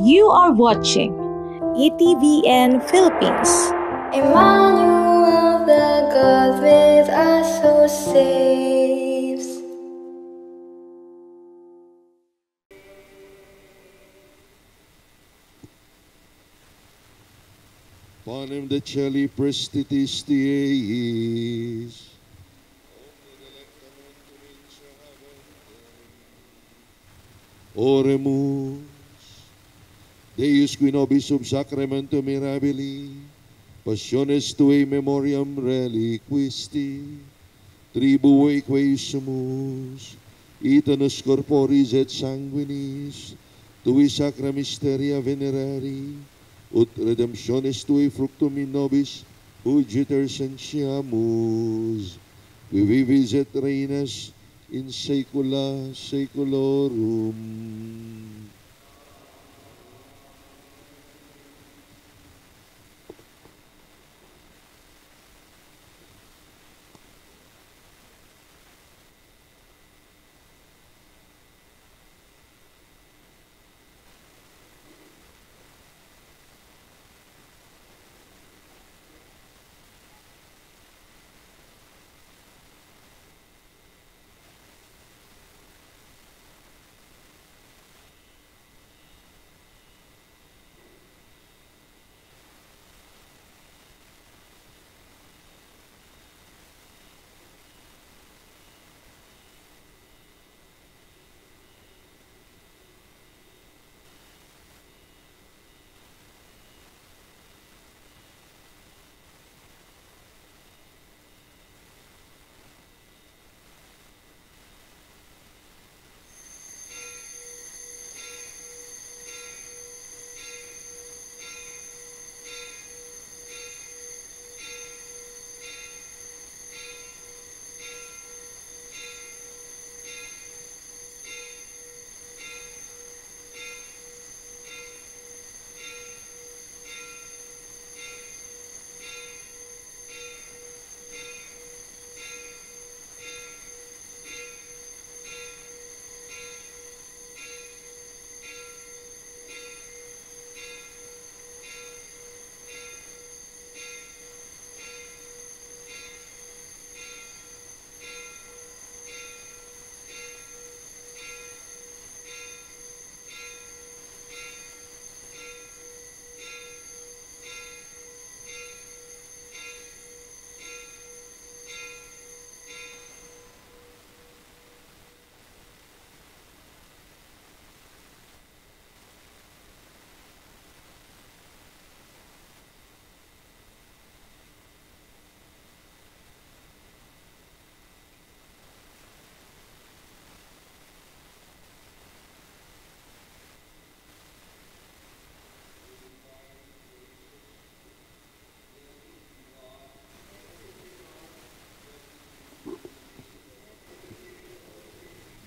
You are watching ETVN Philippines. Emmanuel, the God with us who saves. Panem de celi prestitis tieis. Oremus. Deus qui nobis sub sacramento mirabili, passiones tui memoriam reliquisti, tribue quae sumus, itanus corporis et sanguinis, tui sacra mysteria venerari, ut redemptionis tui fructum in nobis ugiter sentiamus, qui vivis et reinas in saecula saeculorum.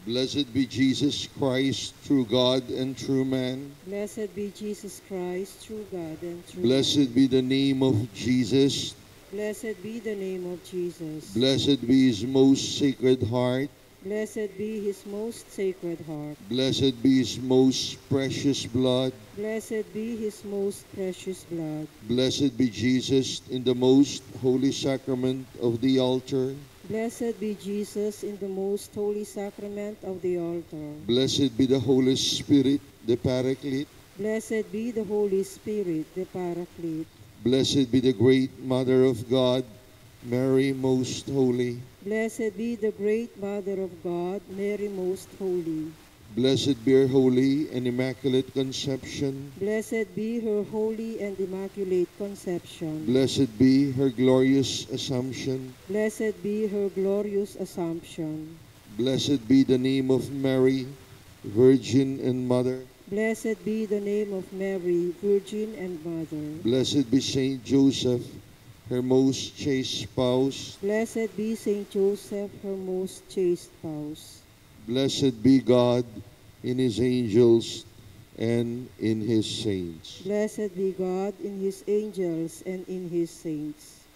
Blessed be Jesus Christ, true God and true man. Blessed be Jesus Christ, true God and true Blessed man. be the name of Jesus. Blessed be the name of Jesus. Blessed be his most sacred heart. Blessed be his most sacred heart. Blessed be his most precious blood. Blessed be his most precious blood. Blessed be Jesus in the most holy sacrament of the altar. Blessed be Jesus in the most holy sacrament of the altar. Blessed be the Holy Spirit, the Paraclete. Blessed be the Holy Spirit, the Paraclete. Blessed be the great Mother of God, Mary most holy. Blessed be the great Mother of God, Mary most holy. Blessed be her holy and immaculate conception. Blessed be her holy and immaculate conception. Blessed be her glorious assumption. Blessed be her glorious assumption. Blessed be the name of Mary, Virgin and Mother. Blessed be the name of Mary, Virgin and Mother. Blessed be Saint Joseph, her most chaste spouse. Blessed be Saint Joseph, her most chaste spouse. Blessed be God in his angels and in his saints. Blessed be God in his angels and in his saints.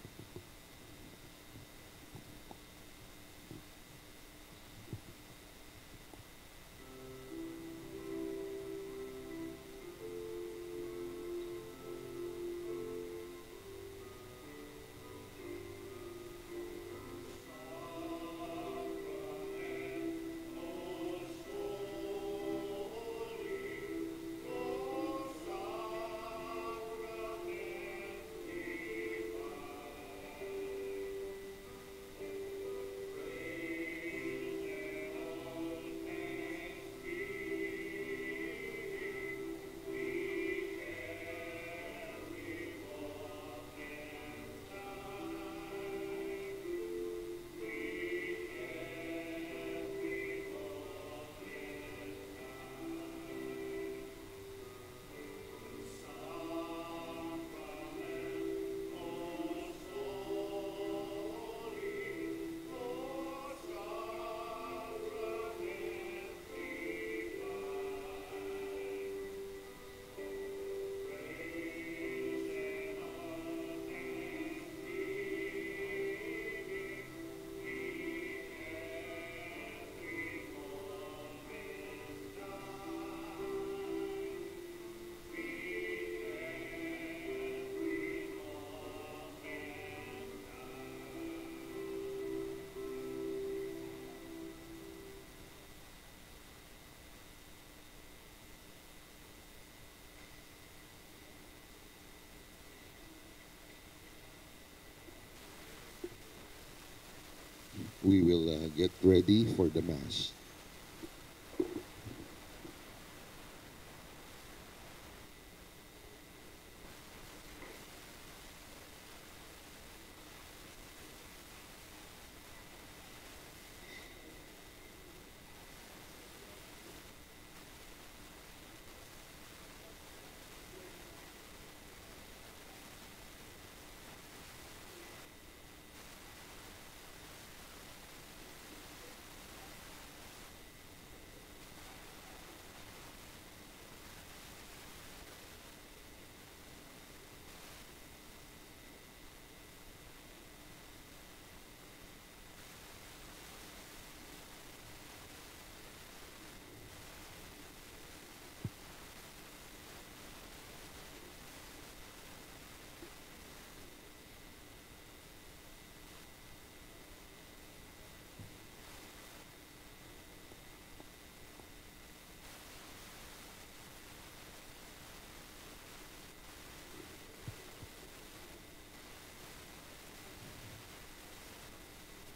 We will uh, get ready for the Mass.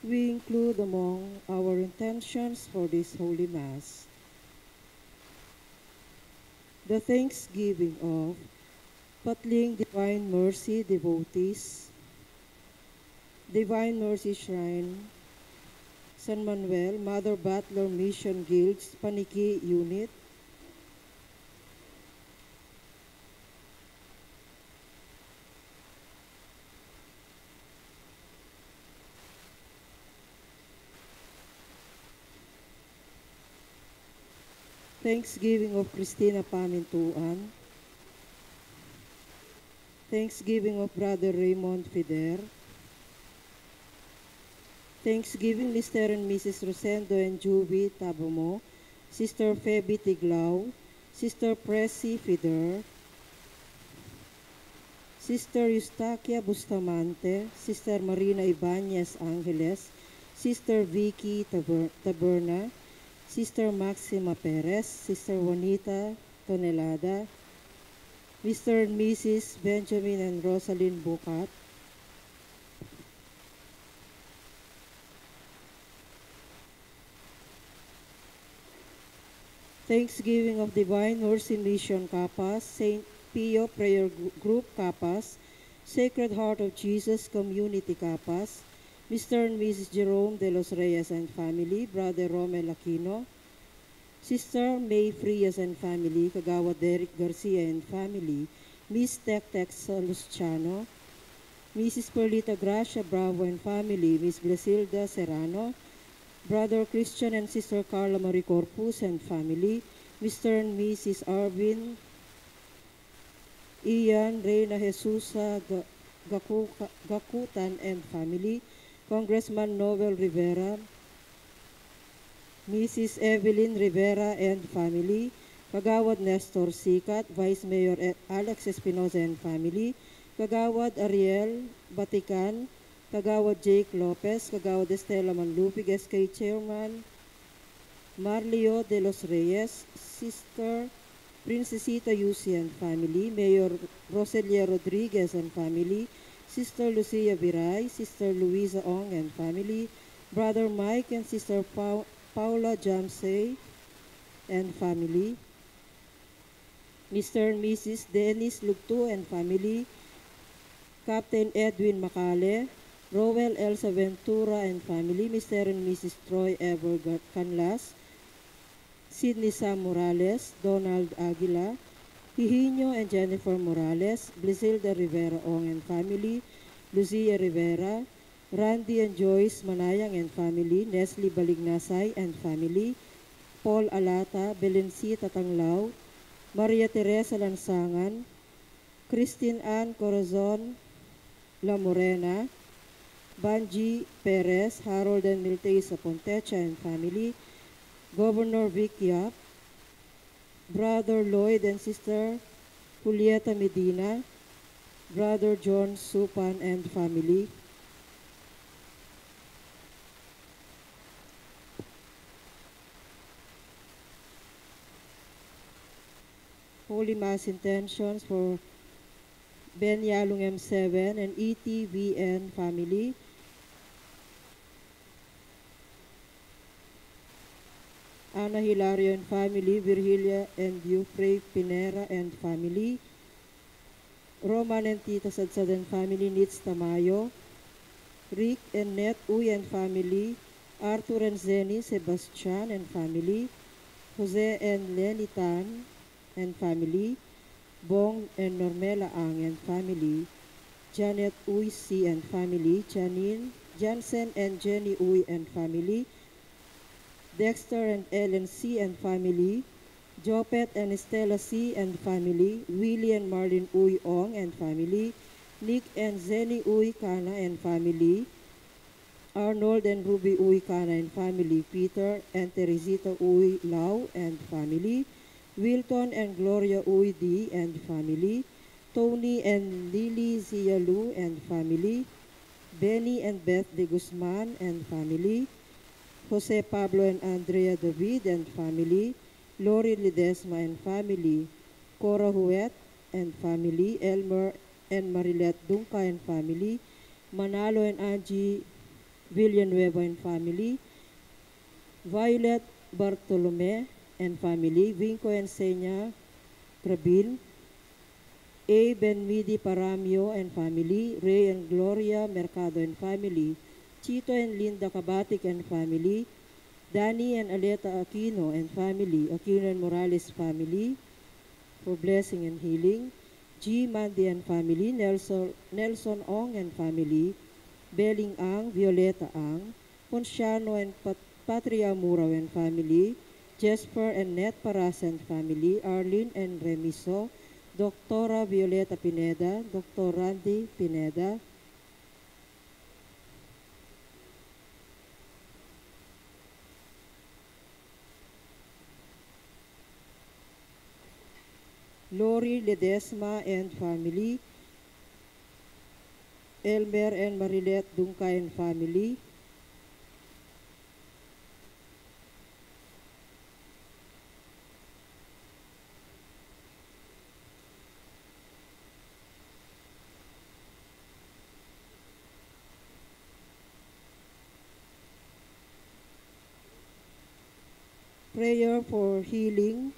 We include among our intentions for this Holy Mass the thanksgiving of Patling Divine Mercy devotees, Divine Mercy Shrine, San Manuel, Mother Butler Mission Guilds, Paniki Unit, Thanksgiving of Christina Pamintuan, Thanksgiving of Brother Raymond Fider, Thanksgiving Mr. and Mrs. Rosendo and Juby Tabomo, Sister Feby Tiglao, Sister Presi Fider, Sister Eustaquia Bustamante, Sister Marina Ibanez Angeles, Sister Vicky Taber- Taberna, Sister Maxima Perez, Sister Juanita Tonelada, Mr. and Mrs. Benjamin and Rosalind Bukat, Thanksgiving of Divine Mercy Mission Capas, St. Pio Prayer Gr- Group Capas, Sacred Heart of Jesus Community Capas, Mr. and Mrs. Jerome de los Reyes and family, Brother Romel Aquino, Sister May Frias and family, Kagawa Derek Garcia and family, Miss Tek Tek Luciano, Mrs. Perlita Gracia Bravo and family, Miss Blasilda Serrano, Brother Christian and Sister Carla Marie Corpus and family, Mr. and Mrs. Arvin, Ian Reina Jesusa Ga- Gaku- Gakutan and family, Congressman Noel Rivera, Mrs. Evelyn Rivera and family, Kagawad Nestor Sikat, Vice Mayor E- Alex Espinosa and family, Kagawad Ariel Batikan, Kagawad Jake Lopez, Kagawad Estela Manlupig, SK Chairman, Marlio de los Reyes, Sister Princesita Yusi and family, Mayor Roselia Rodriguez and family, Sister Lucia Viray, Sister Luisa Ong and family, Brother Mike and Sister Pau- Paula Jamsey and family, Mr. and Mrs. Dennis Lugto and family, Captain Edwin Macale, Rowell Elsa Ventura and family, Mr. and Mrs. Troy Ever Canlas, Sidney Sam Morales, Donald Aguila, Hihinyo and Jennifer Morales, Blisilda Rivera Ong and family, Lucia Rivera, Randy and Joyce Manayang and family, Nestle Balignasay and family, Paul Alata, Belenci Tatanglao, Maria Teresa Lansangan, Christine Ann Corazon La Morena, Banji Perez, Harold and Miltesa Pontecha and family, Governor Vic Yap, Brother Lloyd and Sister Julieta Medina, Brother John Supan and family, Holy Mass intentions for Ben Yalung M7 and ETVN family, Ana Hilario and family, Virgilia and Euphrey Pinera and family, Roman and Tita Sadsad and family, Nitz Tamayo, Rick and Net Uy and family, Arthur and Zeni Sebastian and family, Jose and Lenny Tan and family, Bong and Normela Ang and family, Janet Uy C and family, Janine, Jansen and Jenny Uy and family, Dexter and Ellen C and family, Jopet and Stella C and family, Willie and Marlin Uy Ong and family, Nick and Zenny Uy Kana and family, Arnold and Ruby Uy Kana and family, Peter and Teresita Uy Lau and family, Wilton and Gloria Uy D and family, Tony and Lily Zialu and family, Benny and Beth de Guzman and family, Jose Pablo and Andrea David and family, Lori Ledesma and family, Cora Huet and family, Elmer and Marilet Dunca and family, Manalo and Angie Villanueva and family, Violet Bartolome and family, Vinco and Senya Krabil, A. Benmidi Paramio and family, Ray and Gloria Mercado and family, Chito and Linda Kabatik and family, Danny and Aleta Aquino and family, Aquino and Morales family, for blessing and healing, G. Mandy and family, Nelson, Nelson Ong and family, Beling Ang, Violeta Ang, Ponciano and Pat- Patria Murao and family, Jesper and Net Paras and family, Arlene and Remiso, Doctora Violeta Pineda, Dr. Randy Pineda, Lori Ledesma and family, Elmer and Marilet Dunca and family, prayer for healing,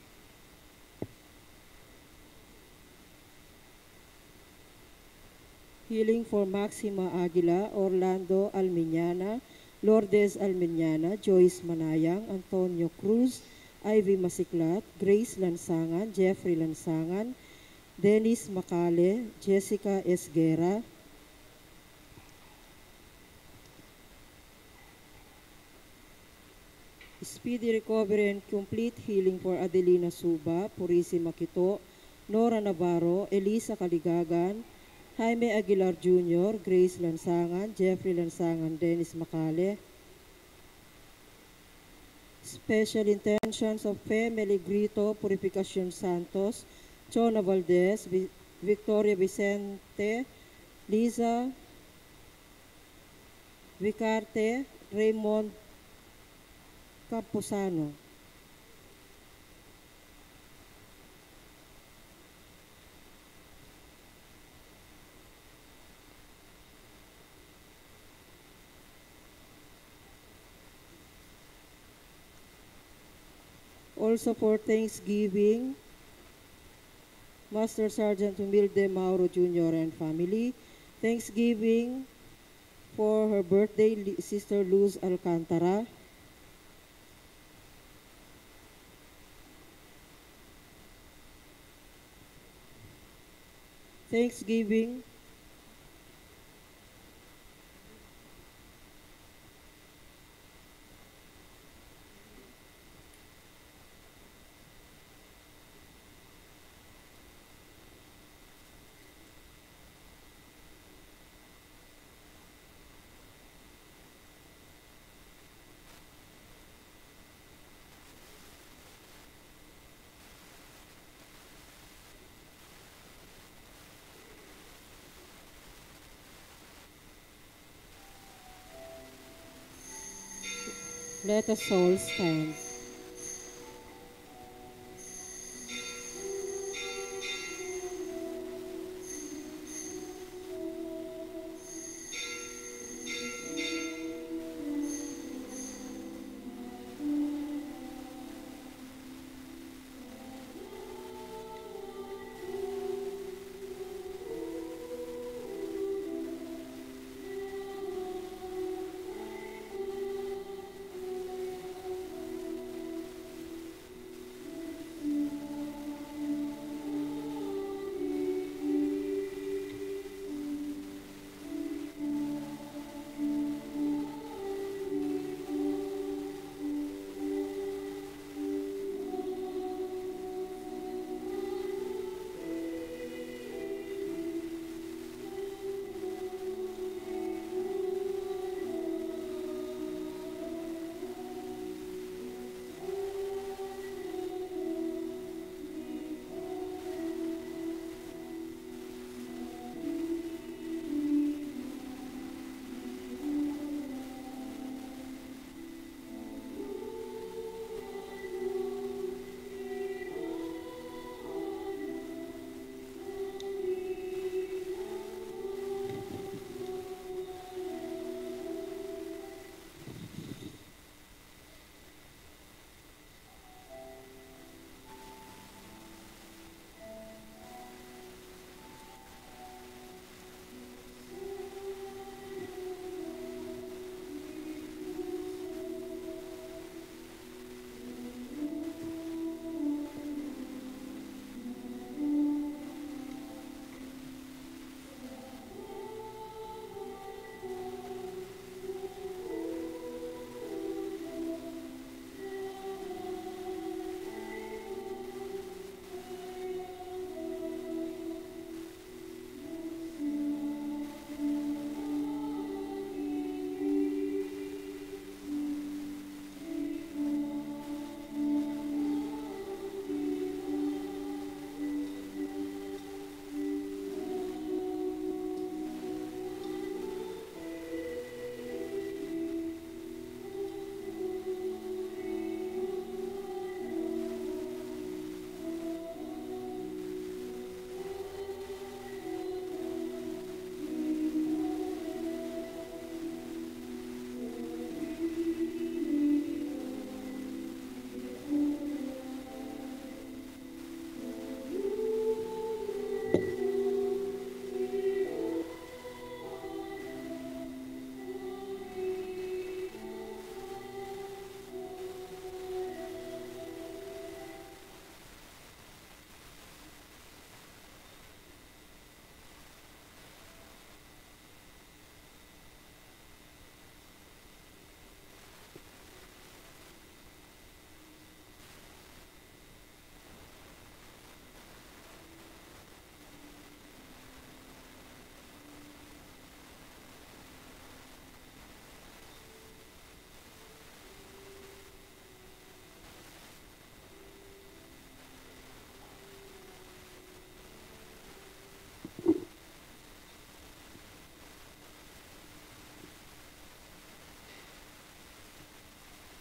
Healing for Maxima Aguila, Orlando Almiñana, Lourdes Almiñana, Joyce Manayang, Antonio Cruz, Ivy Masiklat, Grace Lansangan, Jeffrey Lansangan, Dennis Macale, Jessica Esguera, Speedy recovery and complete healing for Adelina Suba, Purisima Quito, Nora Navarro, Elisa Kaligagan, Jaime Aguilar Jr., Grace Lansangan, Jeffrey Lansangan, Dennis Macale. Special Intentions of Family Grito, Purificación Santos, Chona Valdez, Vi- Victoria Vicente, Liza Vicarte, Raymond Camposano. Also for Thanksgiving, Master Sergeant Humilde Mauro Jr. and family. Thanksgiving for her birthday, Sister Luz Alcantara. Thanksgiving Let us all stand.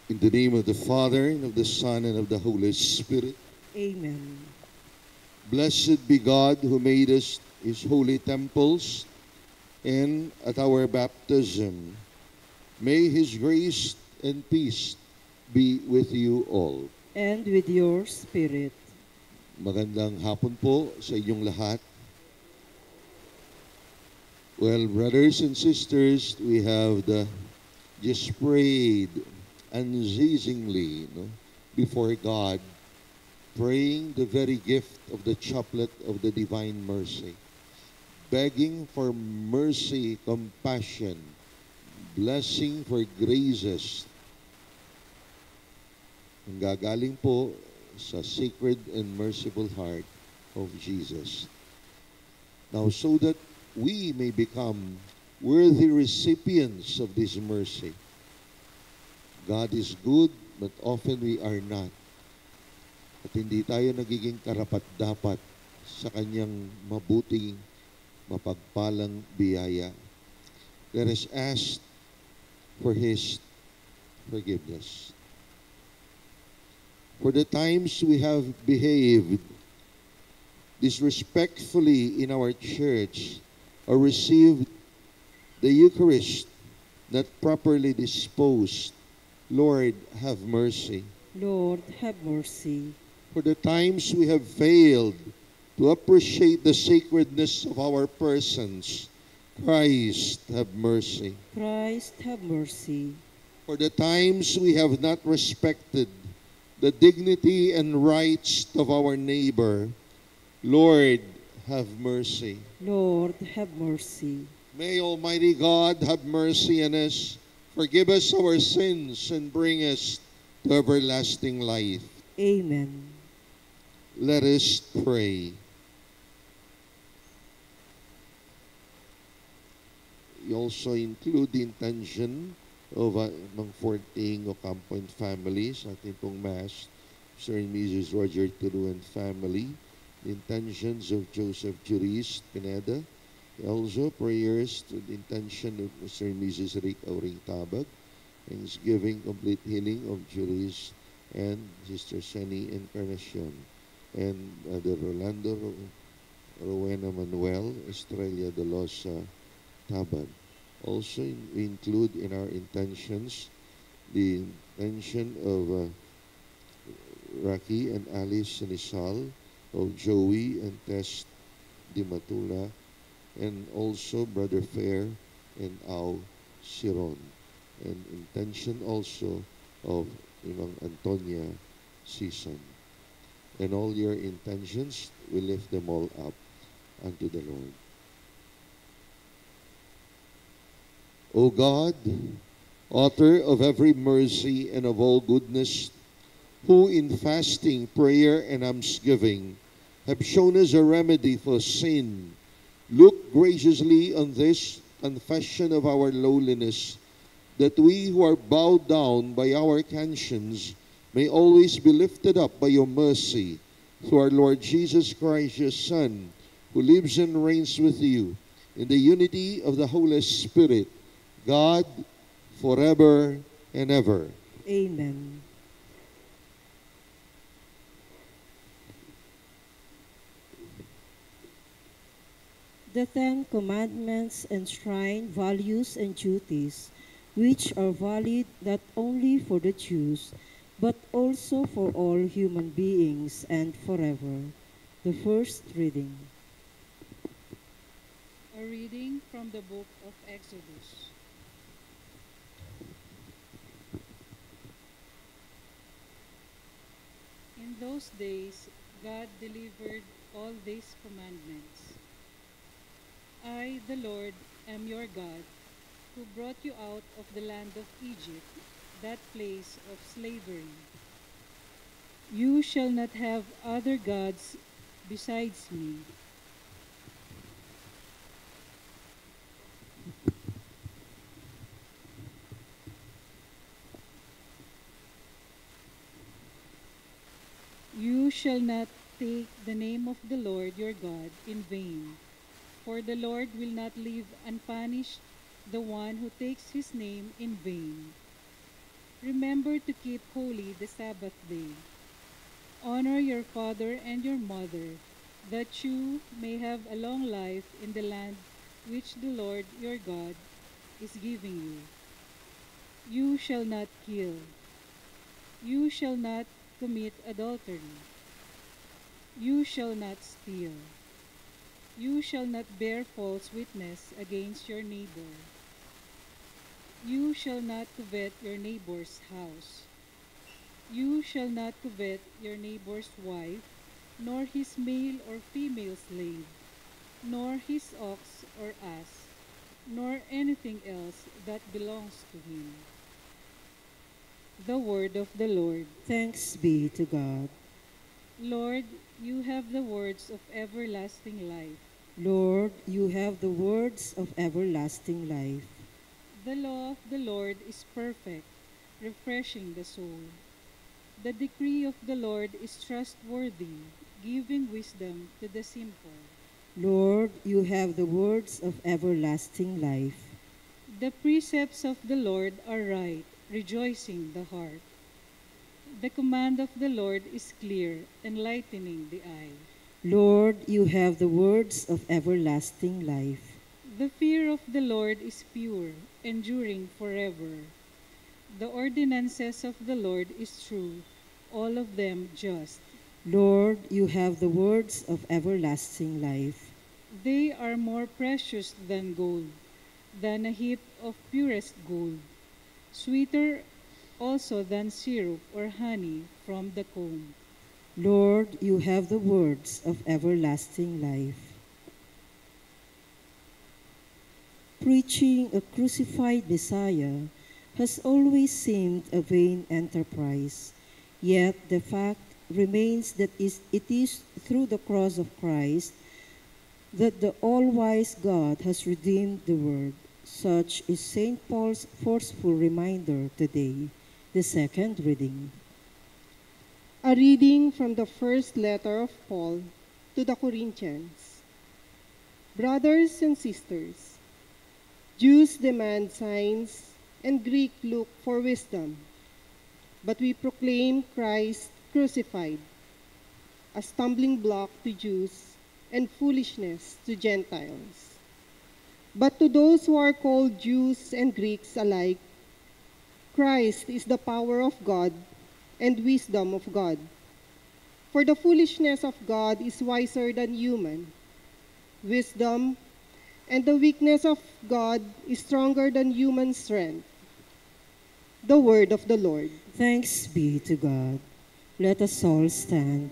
In the name of the Father, and of the Son, and of the Holy Spirit. Amen. Blessed be God who made us his holy temples, and at our baptism, may his grace and peace be with you all. And with your spirit. Magandang hapon po sa inyong lahat. Well, brothers and sisters, we have the, just prayed unceasingly no, before God, praying the very gift of the chaplet of the divine mercy, begging for mercy, compassion, blessing for graces. Ang gagaling po sa sacred and merciful heart of Jesus. Now, so that we may become worthy recipients of this mercy. God is good, but often we are not. At hindi tayo nagiging karapat-dapat sa kanyang mabuting, mapagpalang biyaya. Let us ask for His forgiveness. For the times we have behaved disrespectfully in our church or received the Eucharist not properly disposed, Lord, have mercy. Lord, have mercy. For the times we have failed to appreciate the sacredness of our persons, Christ, have mercy. Christ, have mercy. For the times we have not respected the dignity and rights of our neighbor, Lord, have mercy. Lord, have mercy. May Almighty God have mercy on us, forgive us our sins, and bring us to everlasting life. Amen. Let us pray. We also include the intention of uh, ng 14 Ocampo and family sa ating pong Mass, Sir and Mrs. Roger Turu and family, the intentions of Joseph Juris Pineda, also prayers to the intention of Sir and Mrs. Rick Auring Tabag, Thanksgiving, complete healing of Juris and Sister Sunny Encarnacion, and Brother Rolando Rowena Manuel, Estrella de los Tabag. Also, in- we include in our intentions the intention of uh, Rocky and Alice Sanisal, of Joey and Tess Di Matula, and also Brother Fair and Au Siron. And intention also of Imang Antonia Season. And all your intentions, we lift them all up unto the Lord. O God, author of every mercy and of all goodness, who in fasting, prayer, and almsgiving have shown us a remedy for sin, look graciously on this confession of our lowliness, that we who are bowed down by our conscience may always be lifted up by your mercy through our Lord Jesus Christ, your Son, who lives and reigns with you in the unity of the Holy Spirit, God, forever and ever. Amen. The Ten Commandments enshrine values and duties which are valid not only for the Jews but also for all human beings and forever. The first reading. A reading from the book of Exodus. In those days, God delivered all these commandments. I, the Lord, am your God, who brought you out of the land of Egypt, that place of slavery. You shall not have other gods besides me. You shall not take the name of the Lord your God in vain, for the Lord will not leave unpunished the one who takes his name in vain. Remember to keep holy the Sabbath day. Honor your father and your mother, that you may have a long life in the land which the Lord your God is giving you. You shall not kill. You shall not commit adultery. You shall not steal. You shall not bear false witness against your neighbor. You shall not covet your neighbor's house. You shall not covet your neighbor's wife, nor his male or female slave, nor his ox or ass, nor anything else that belongs to him. The word of the Lord. Thanks be to God. Lord, you have the words of everlasting life. Lord, you have the words of everlasting life. The law of the Lord is perfect, refreshing the soul. The decree of the Lord is trustworthy, giving wisdom to the simple. Lord, you have the words of everlasting life. The precepts of the Lord are right, rejoicing the heart. The command of the Lord is clear, enlightening the eye. Lord, you have the words of everlasting life. The fear of the Lord is pure, enduring forever. The ordinances of the Lord is true, all of them just. Lord, you have the words of everlasting life. They are more precious than gold, than a heap of purest gold, sweeter also than syrup or honey from the comb. Lord, you have the words of everlasting life. Preaching a crucified Messiah has always seemed a vain enterprise, yet the fact remains that it is through the cross of Christ that the all-wise God has redeemed the world. Such is St. Paul's forceful reminder today, the second reading. A reading from the first letter of Paul to the Corinthians. Brothers and sisters, Jews demand signs and Greek look for wisdom, but we proclaim Christ crucified, a stumbling block to Jews and foolishness to Gentiles. But to those who are called Jews and Greeks alike, Christ is the power of God and wisdom of God. For the foolishness of God is wiser than human wisdom, and the weakness of God is stronger than human strength. The word of the Lord. Thanks be to God. Let us all stand.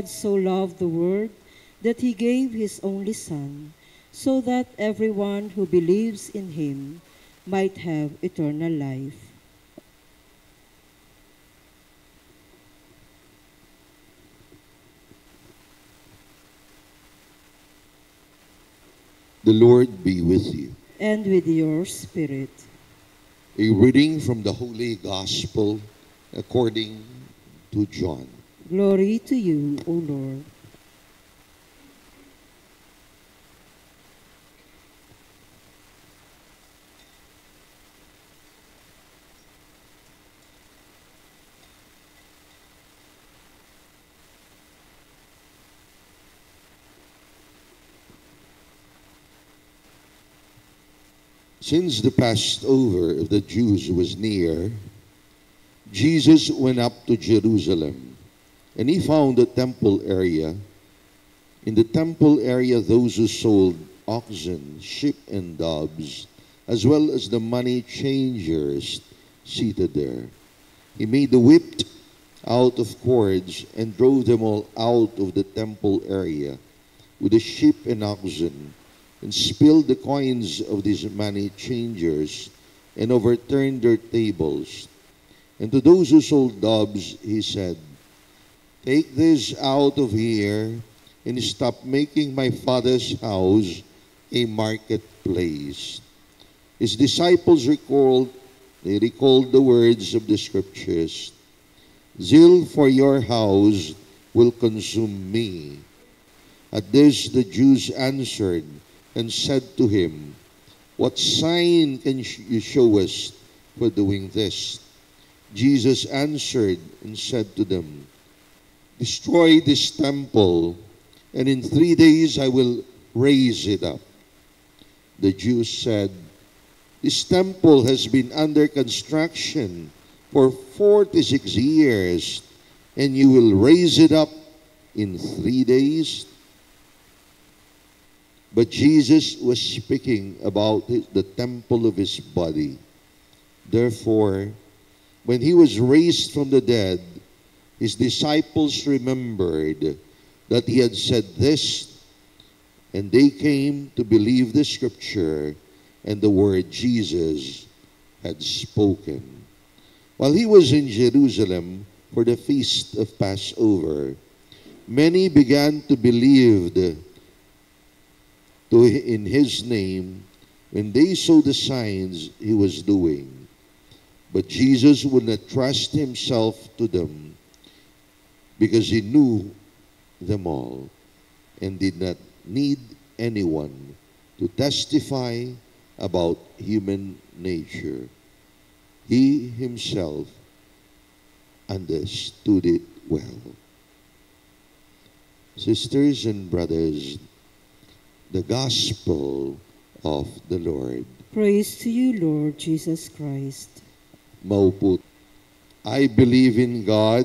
God so loved the world that he gave his only Son, so that everyone who believes in him might have eternal life. The Lord be with you. And with your spirit. A reading from the Holy Gospel according to John. Glory to you, O Lord. Since the Passover of the Jews was near, Jesus went up to Jerusalem, and he found the temple area. In the temple area, those who sold oxen, sheep, and doves, as well as the money changers seated there. He made the whipped out of cords and drove them all out of the temple area with the sheep and oxen, and spilled the coins of these money changers, and overturned their tables. And to those who sold doves, he said, Take this out of here and stop making my father's house a marketplace. His disciples recalled, they recalled the words of the scriptures. Zeal for your house will consume me. At this the Jews answered and said to him, What sign can you show us for doing this? Jesus answered and said to them, Destroy this temple, and in three days I will raise it up. The Jews said, This temple has been under construction for 46 years, and you will raise it up in three days? But Jesus was speaking about the temple of his body. Therefore, when he was raised from the dead, his disciples remembered that he had said this, and they came to believe the scripture and the word Jesus had spoken. While he was in Jerusalem for the feast of Passover, many began to believe to, in his name when they saw the signs he was doing. But Jesus would not trust himself to them because he knew them all and did not need anyone to testify about human nature. He himself understood it well. Sisters and brothers, the gospel of the Lord. Praise to you, Lord Jesus Christ. Mauput. I believe in God,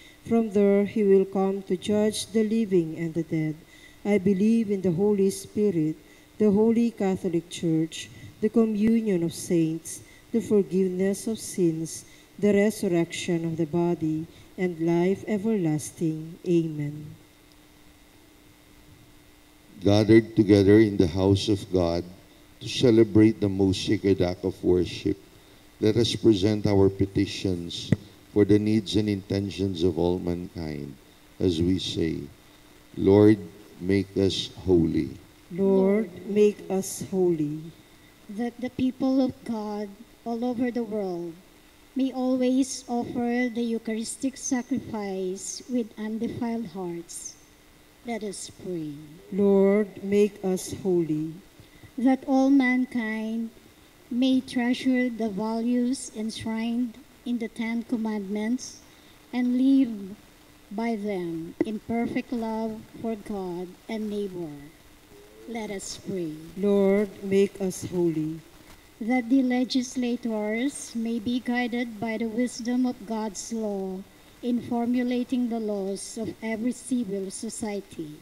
From there he will come to judge the living and the dead. I believe in the Holy Spirit, the Holy Catholic Church, the communion of saints, the forgiveness of sins, the resurrection of the body, and life everlasting. Amen. gathered together in the house of God to celebrate the most sacred act of worship, let us present our petitions for the needs and intentions of all mankind as we say, Lord, make us holy. Lord, make us holy. that the people of God all over the world may always offer the Eucharistic sacrifice with undefiled hearts. Let us pray. Lord, make us holy. That all mankind may treasure the values enshrined in the Ten Commandments and live by them in perfect love for God and neighbor. Let us pray. Lord, make us holy. that the legislators may be guided by the wisdom of God's law in formulating the laws of every civil society.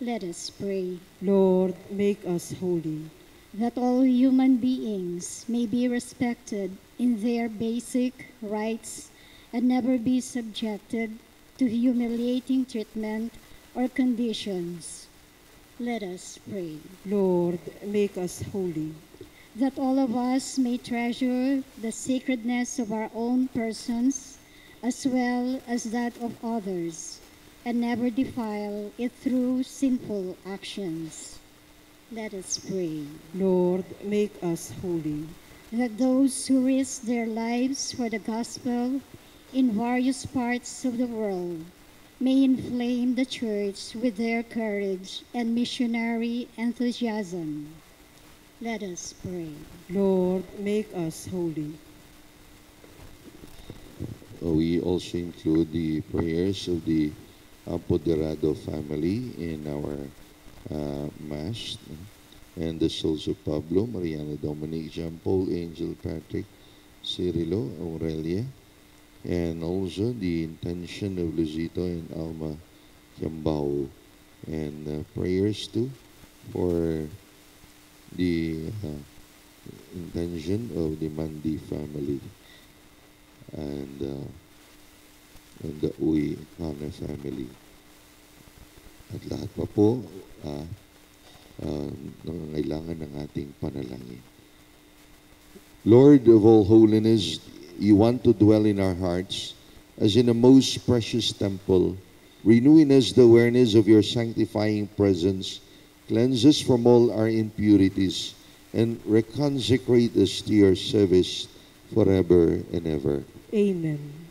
Let us pray Lord, make us holy. that all human beings may be respected in their basic rights and never be subjected to humiliating treatment or conditions. Let us pray. Lord, make us holy. that all of us may treasure the sacredness of our own persons as well as that of others, and never defile it through sinful actions. Let us pray Lord, make us holy. That those who risk their lives for the gospel in various parts of the world may inflame the church with their courage and missionary enthusiasm. Let us pray. Lord, make us holy. uh, we also include the prayers of the Apoderado family in our uh, Mass. And the souls of Pablo, Mariana Dominic, Jean Paul, Angel Patrick, Cirilo, Aurelia, and also the intention of Luzito and Alma Kiambao. And uh, prayers too for the uh, intention of the Mandi family and uh, and the Uy Hana family. At lahat pa po uh, uh, nangangailangan ng ating panalangin. Lord of all holiness, you want to dwell in our hearts as in a most precious temple, renewing us the awareness of your sanctifying presence, cleanse us from all our impurities, and reconsecrate us to your service forever and ever. Amen.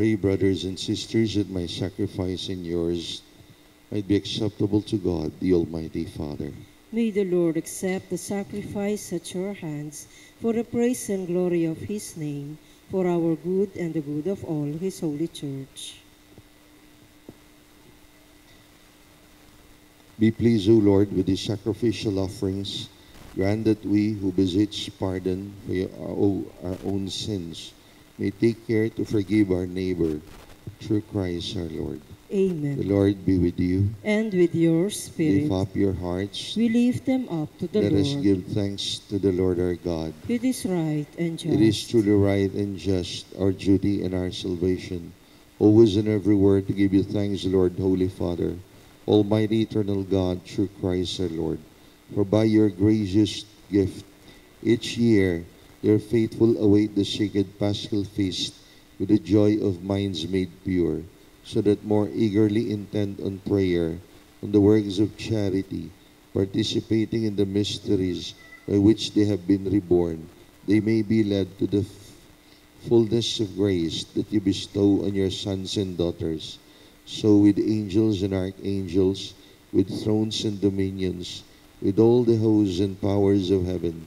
Pray, brothers and sisters, that my sacrifice and yours might be acceptable to God, the Almighty Father. May the Lord accept the sacrifice at your hands for the praise and glory of his name, for our good and the good of all his holy church. Be pleased, O Lord, with these sacrificial offerings. Grant that we who beseech pardon for our, our own sins may take care to forgive our neighbor through Christ our Lord. Amen. The Lord be with you. And with your spirit. Lift up your hearts. we lift them up to the Lord. Let us give thanks to the Lord our God. It is right and just. It is truly right and just, our duty and our salvation, always and everywhere to give you thanks, Lord, Holy Father, Almighty Eternal God, through Christ our Lord. For by your gracious gift, each year your faithful await the sacred Paschal feast with the joy of minds made pure, so that more eagerly intent on prayer, on the works of charity, participating in the mysteries by which they have been reborn, they may be led to the fullness of grace that you bestow on your sons and daughters. So with angels and archangels, with thrones and dominions, with all the hosts and powers of heaven,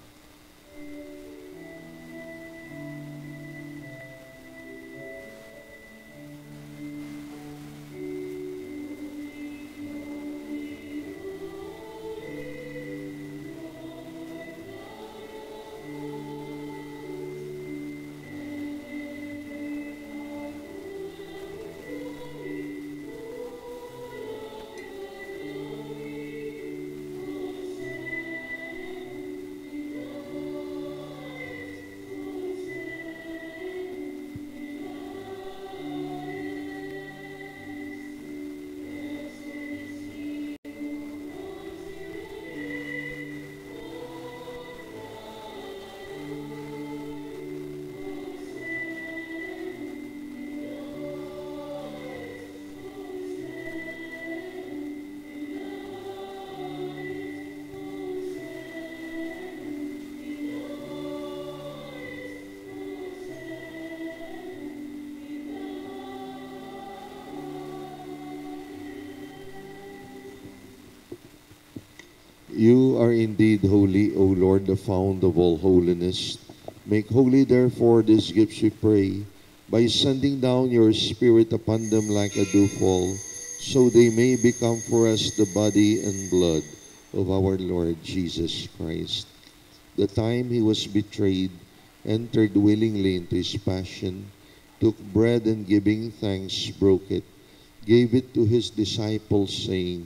You are indeed holy, O Lord, the fount of all holiness. Make holy, therefore, these gifts, we pray, by sending down your Spirit upon them like a dewfall, so they may become for us the body and blood of our Lord Jesus Christ. The time he was betrayed, entered willingly into his passion, took bread and giving thanks, broke it, gave it to his disciples, saying,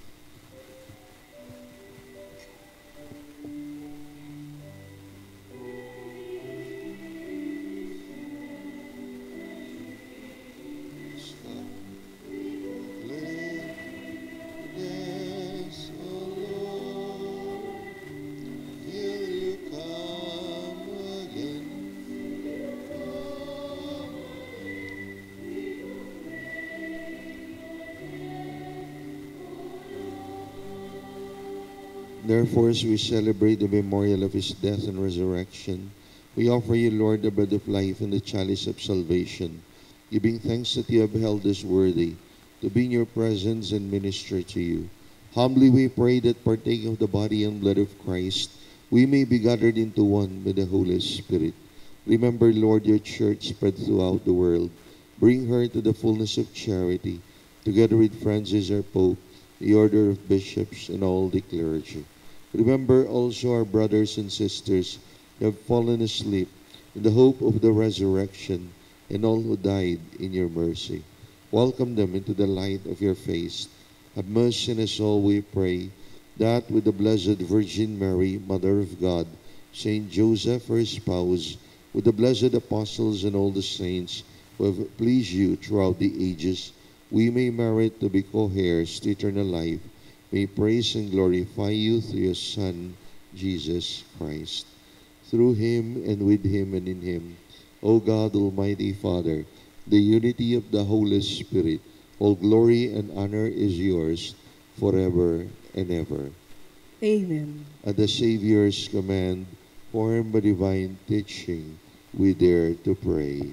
Therefore, as we celebrate the memorial of his death and resurrection, we offer you, Lord, the bread of life and the chalice of salvation, giving thanks that you have held us worthy to be in your presence and minister to you. Humbly we pray that partaking of the body and blood of Christ, we may be gathered into one with the Holy Spirit. Remember, Lord, your church spread throughout the world. Bring her to the fullness of charity, together with Francis our Pope, the order of bishops, and all the clergy. Remember also our brothers and sisters who have fallen asleep in the hope of the resurrection, and all who died in your mercy. Welcome them into the light of your face. Have mercy on us all, we pray, that with the Blessed Virgin Mary, Mother of God, Saint Joseph, her spouse, with the blessed apostles and all the saints who have pleased you throughout the ages, we may merit to be co-heirs to eternal life. May praise and glorify you through your Son, Jesus Christ. Through him and with him and in him, O God, Almighty Father, the unity of the Holy Spirit, all glory and honor is yours forever and ever. Amen. At the Savior's command, formed by divine teaching, we dare to pray.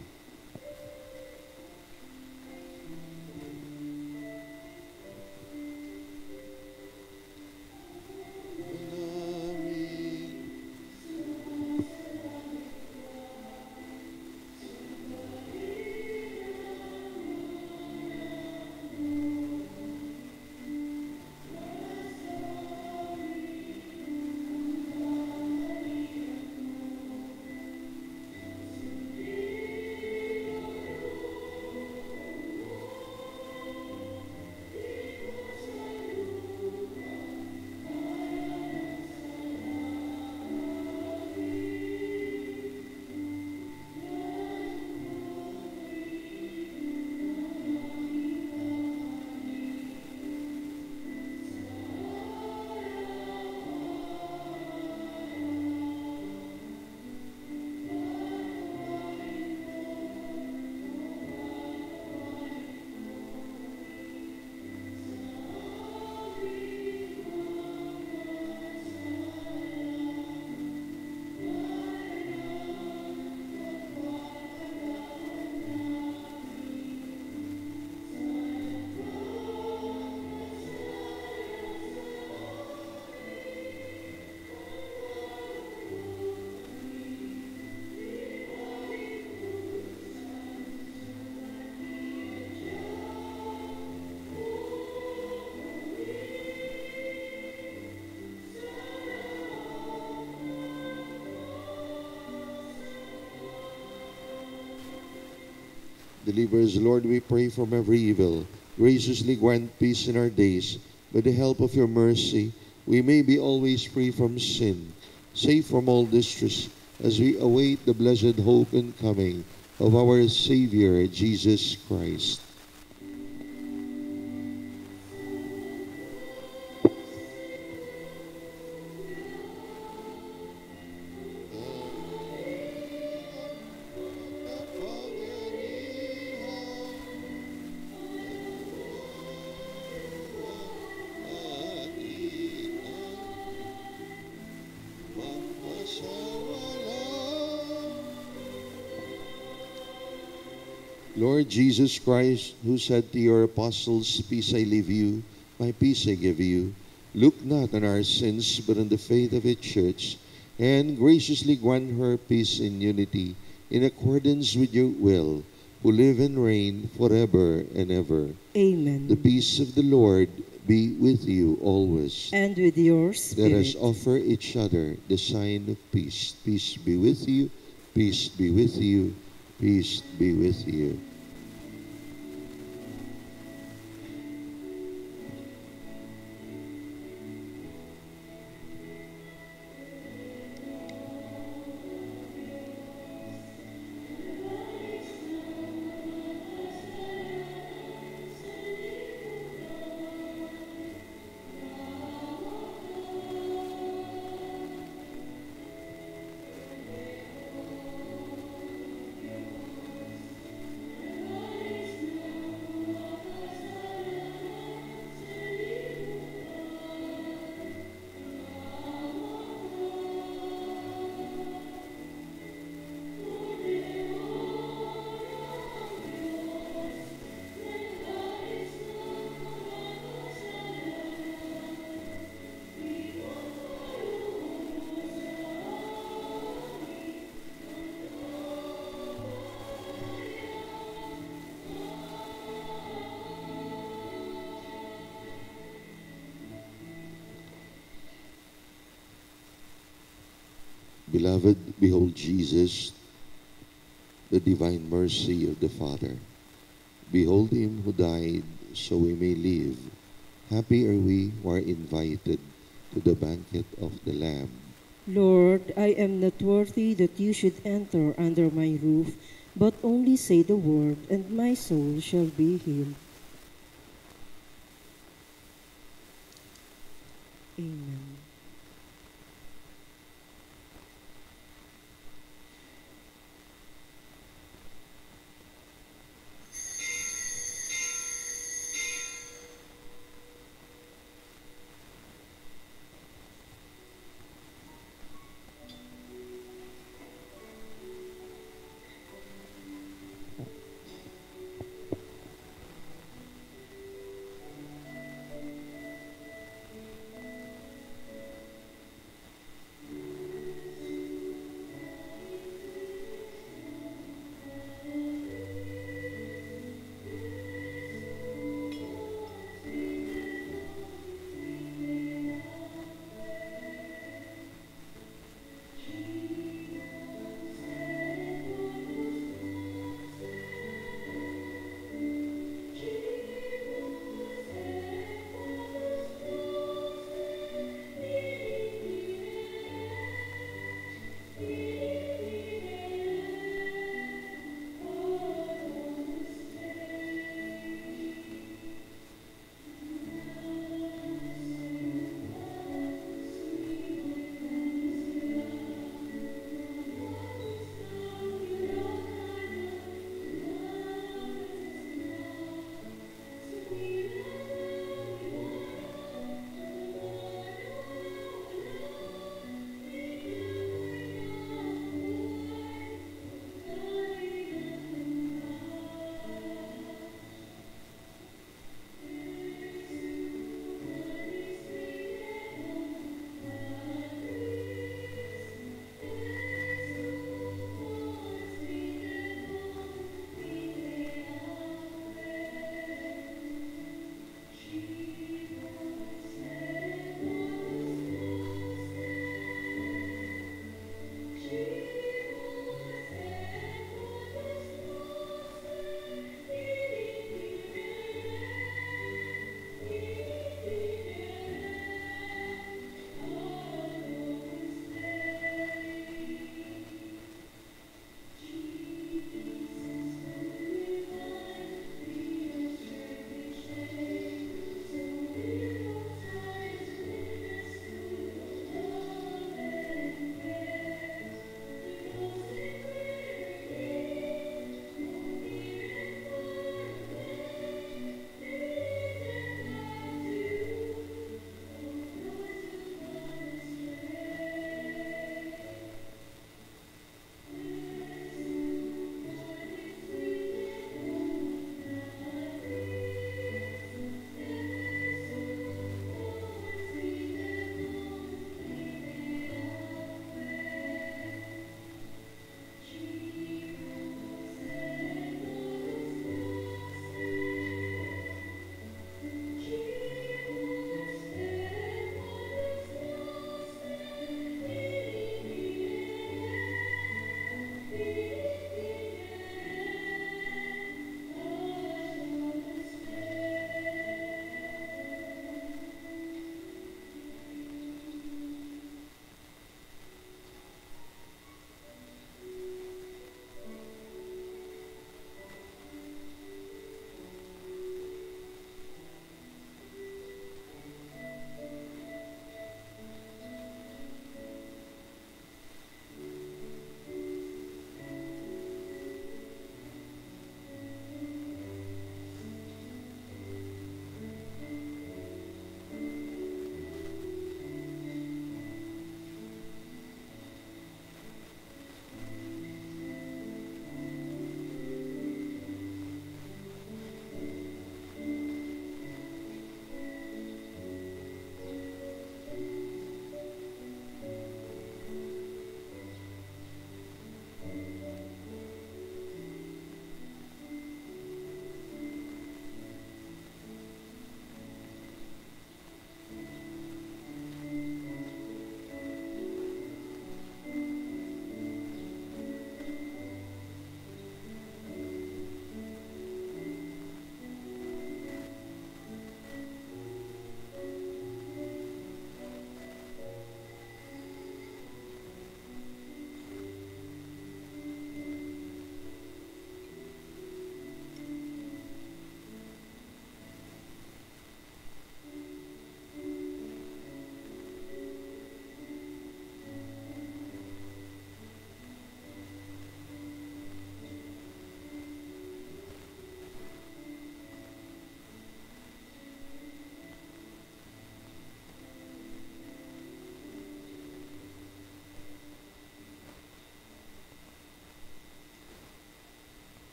Deliver us, Lord, we pray from every evil. Graciously grant peace in our days. By the help of your mercy, we may be always free from sin, safe from all distress, as we await the blessed hope and coming of our Savior, Jesus Christ. Jesus Christ, who said to your apostles, Peace I leave you, my peace I give you, look not on our sins, but on the faith of your church, and graciously grant her peace and unity in accordance with your will, who live and reign forever and ever. Amen. The peace of the Lord be with you always. and with yours. Let us offer each other the sign of peace. Peace be with you. Peace be with you. Peace be with you. Beloved, behold Jesus, the divine mercy of the Father. Behold him who died so we may live. Happy are we who are invited to the banquet of the Lamb. Lord, I am not worthy that you should enter under my roof, but only say the word, and my soul shall be healed.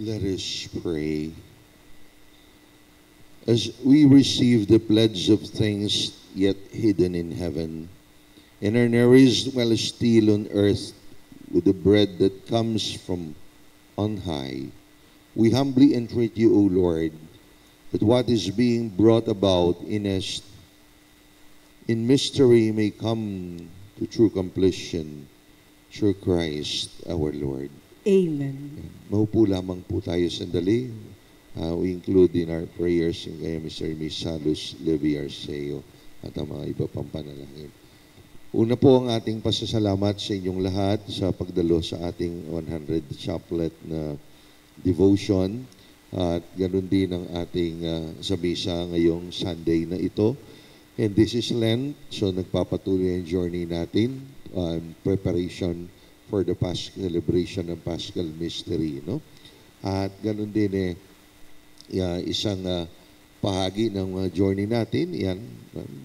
Let us pray. As we receive the pledge of things yet hidden in heaven, and are nourished while still on earth with the bread that comes from on high, we humbly entreat you, O Lord, that what is being brought about in us in mystery may come to true completion through Christ our Lord. Amen. Maupo lamang po tayo sandali. Uh, we include in our prayers yung kay Mr. Miss Salus Levi Arceo at ang mga iba pang panalangin. Una po ang ating pasasalamat sa inyong lahat sa pagdalo sa ating 100 chaplet na devotion at ganun din ang ating uh, sa ngayong Sunday na ito. And this is Lent, so nagpapatuloy ang journey natin on preparation for the Paschal celebration ng Paschal Mystery. No? At ganun din eh, yeah, isang uh, bahagi ng uh, journey natin, yan,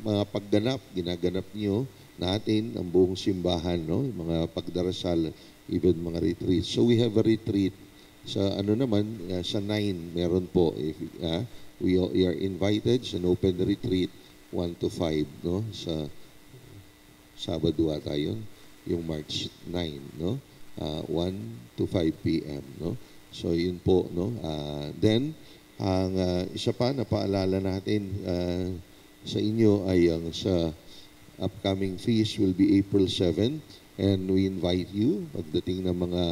mga pagganap, ginaganap nyo natin ang buong simbahan, no? Yung mga pagdarasal, even mga retreat. So we have a retreat sa ano naman, uh, sa 9 meron po. If, uh, we, we are invited sa open retreat 1 to 5, no? Sa Sabado ata yun, yung March 9, no? Uh, 1 to 5 p.m., no? So yun po, no? Uh, then, ang uh, isa pa na paalala natin uh, sa inyo ay ang sa upcoming feast will be April 7 and we invite you pagdating ng mga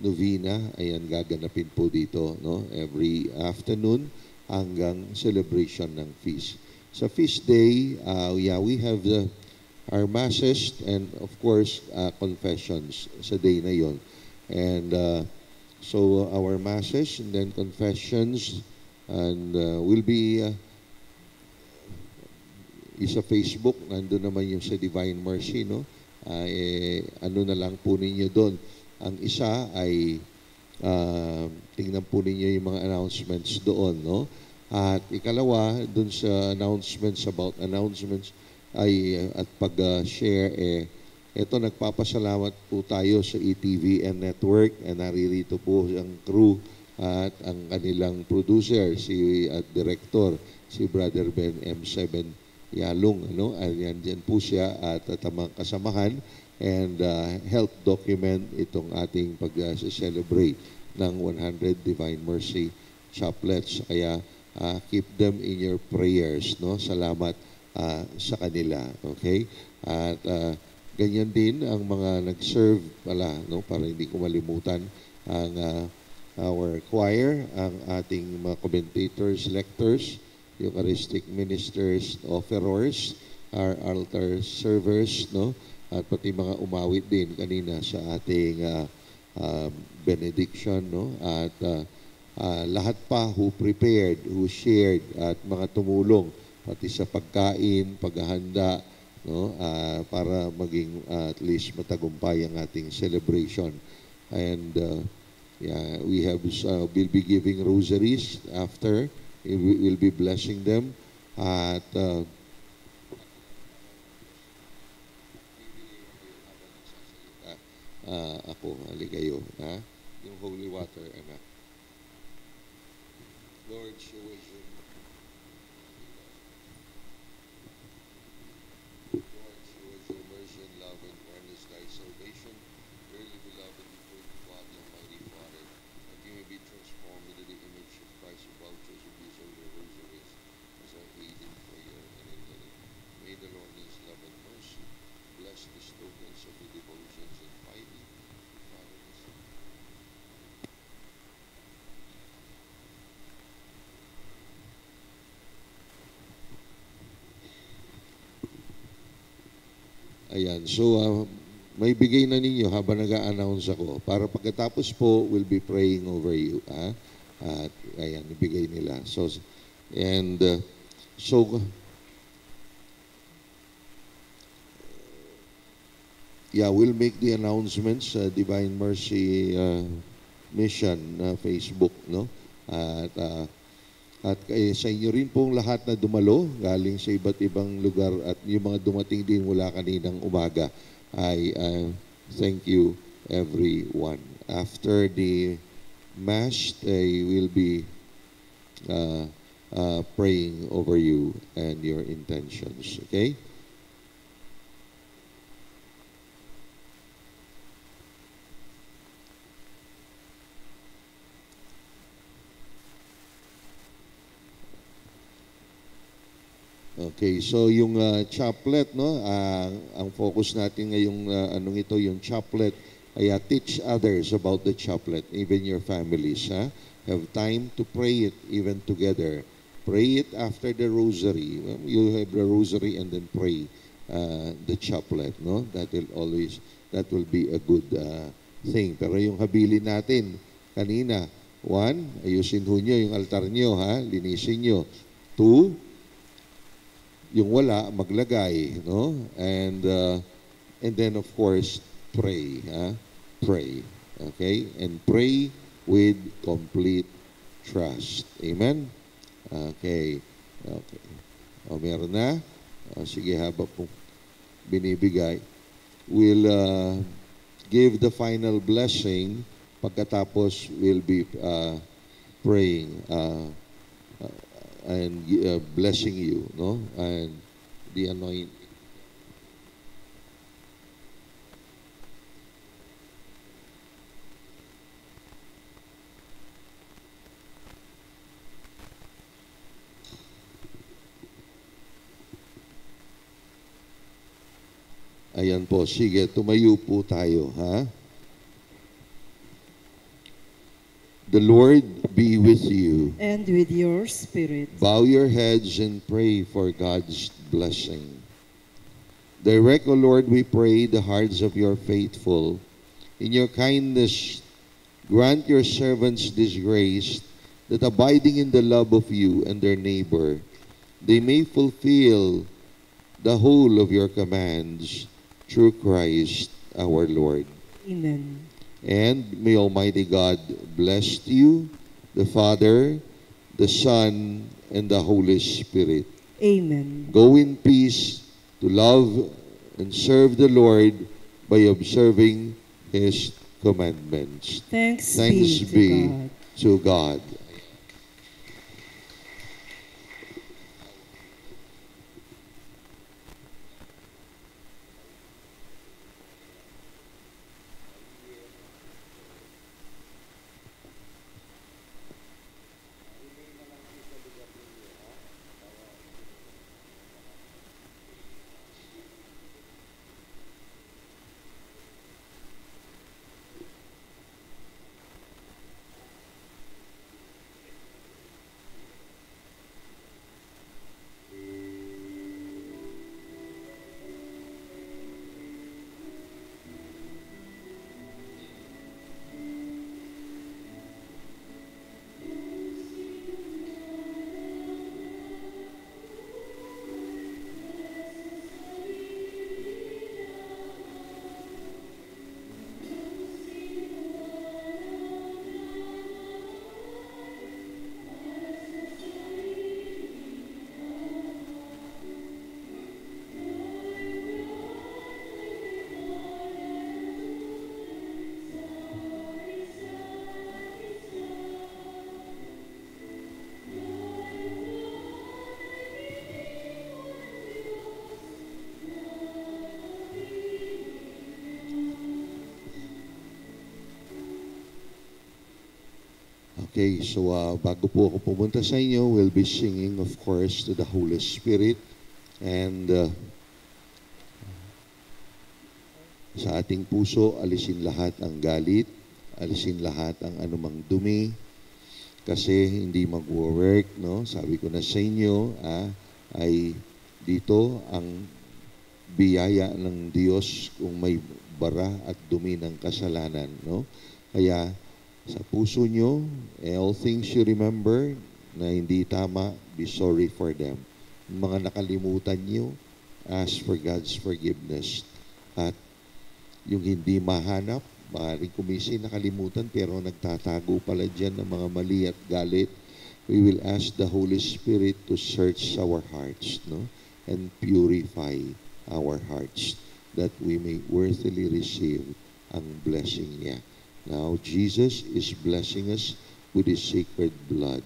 novena ayan gaganapin po dito no every afternoon hanggang celebration ng feast sa feast day uh, yeah we have the our masses and of course uh, confessions sa day na yon and uh, so our masses and then confessions and uh, will be uh, isa Facebook, nandun naman yung sa Divine Mercy, no? Uh, ano na lang po ninyo doon. Ang isa ay uh, tingnan po ninyo yung mga announcements doon, no? At ikalawa, doon sa announcements about announcements ay at pag-share, eh, ito nagpapasalamat po tayo sa ETVN Network and naririto po ang crew at ang kanilang producer, si at director, si Brother Ben M7 Yalong. Ano? Ayan, dyan po siya at at kasamahan and uh, help document itong ating pag-celebrate ng 100 Divine Mercy Chaplets. Kaya uh, keep them in your prayers. No? Salamat uh, sa kanila. Okay? At uh, ganyan din ang mga nag-serve pala, no? para hindi ko malimutan ang uh, our choir, ang ating mga commentators, lectors, Eucharistic ministers, offerers, our altar servers, no? At pati mga umawit din kanina sa ating uh, uh, benediction, no? At uh, uh, lahat pa who prepared, who shared, at mga tumulong, pati sa pagkain, paghahanda, no? Uh, para maging uh, at least matagumpay ang ating celebration. And uh, yeah, we have uh, we'll be giving rosaries after we will be blessing them at uh, uh, ako, haligayo, ha? Yung holy water, anak. Lord, show us your Lord, show us your mercy and love and grant us thy salvation. Dearly beloved, before the God, Almighty Father, that you may be transformed into the image of Christ who vouchers of these holy rosaries as our aid in prayer and in healing. May the Lord in his love and mercy bless these tokens of the devotions and piety. Father, the Son, Ayan, so uh, may bigay na ninyo habang nag-a-announce ako. Para pagkatapos po, we'll be praying over you. Ha? At ayan, ibigay nila. So, and uh, so, yeah, we'll make the announcements sa Divine Mercy uh, Mission na Facebook, no? At uh, at kay sa inyo rin pong lahat na dumalo galing sa iba't ibang lugar at yung mga dumating din mula kaninang umaga ay uh, thank you everyone. After the Mass, I will be uh, uh, praying over you and your intentions. Okay? Okay, so yung uh, chaplet, no, ah, ang focus natin ngayong uh, anong ito, yung chaplet, ay uh, teach others about the chaplet, even your families. Ha? Have time to pray it even together. Pray it after the rosary. You have the rosary and then pray uh, the chaplet, no? That will always, that will be a good uh, thing. Pero yung habilin natin kanina, one, ayusin ho nyo yung altar nyo, ha? Linisin nyo. Two, yung wala maglagay no? And uh, and then of course pray ha? pray okay? And pray with complete trust. Amen? Okay okay. O meron na? O, sige habang po binibigay. We'll uh, give the final blessing pagkatapos we'll be uh, praying uh, and uh, blessing you, no? And the anointing. Ayan po, sige, tumayo po tayo, ha? The Lord be with you. And with your spirit. Bow your heads and pray for God's blessing. Direct, O Lord, we pray, the hearts of your faithful. In your kindness, grant your servants this grace, that abiding in the love of you and their neighbor, they may fulfill the whole of your commands through Christ our Lord. Amen. And may Almighty God bless you, the Father, the Son, and the Holy Spirit. Amen. Go in peace to love and serve the Lord by observing His commandments. Thanks, Thanks be, to be God. to God. Okay, so uh, bago po ako pumunta sa inyo, we'll be singing, of course, to the Holy Spirit. And uh, sa ating puso, alisin lahat ang galit, alisin lahat ang anumang dumi, kasi hindi mag-work, no? Sabi ko na sa inyo, ah, ay dito ang biyaya ng Diyos kung may bara at dumi ng kasalanan, no? Kaya sa puso nyo, eh, all things you remember na hindi tama, be sorry for them. Mga nakalimutan nyo, ask for God's forgiveness. At yung hindi mahanap, maaaring kumisi nakalimutan pero nagtatago pala dyan ng mga mali at galit. We will ask the Holy Spirit to search our hearts no? and purify our hearts that we may worthily receive ang blessing niya. Now, Jesus is blessing us with His sacred blood.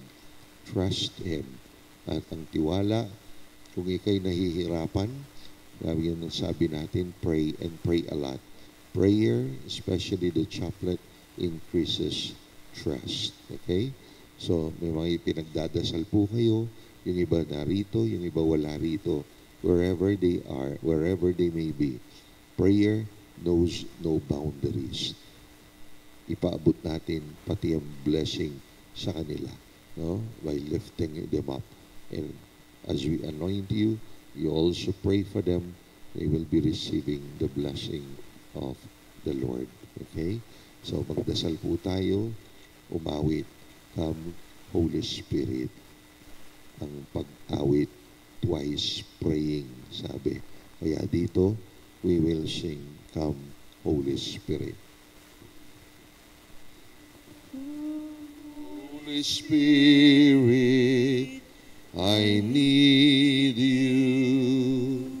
Trust Him. At ang tiwala, kung ikay nahihirapan, grabe yan ang sabi natin, pray and pray a lot. Prayer, especially the chaplet, increases trust. Okay? So, may mga pinagdadasal po kayo, yung iba narito, yung iba wala rito, wherever they are, wherever they may be. Prayer knows no boundaries. Ipaabot natin pati ang blessing sa kanila, no? By lifting them up. And as we anoint you, you also pray for them, they will be receiving the blessing of the Lord. Okay? So magdasal po tayo, umawit, come Holy Spirit. Ang pag-awit, twice praying, sabi. Kaya dito, we will sing, come Holy Spirit. Holy Spirit, I need you.